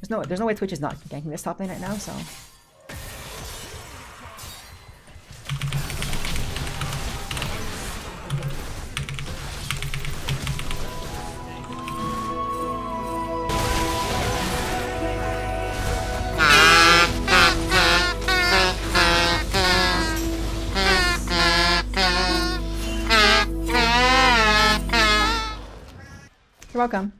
There's no there's no way Twitch is not ganking this top lane right now, so You're welcome.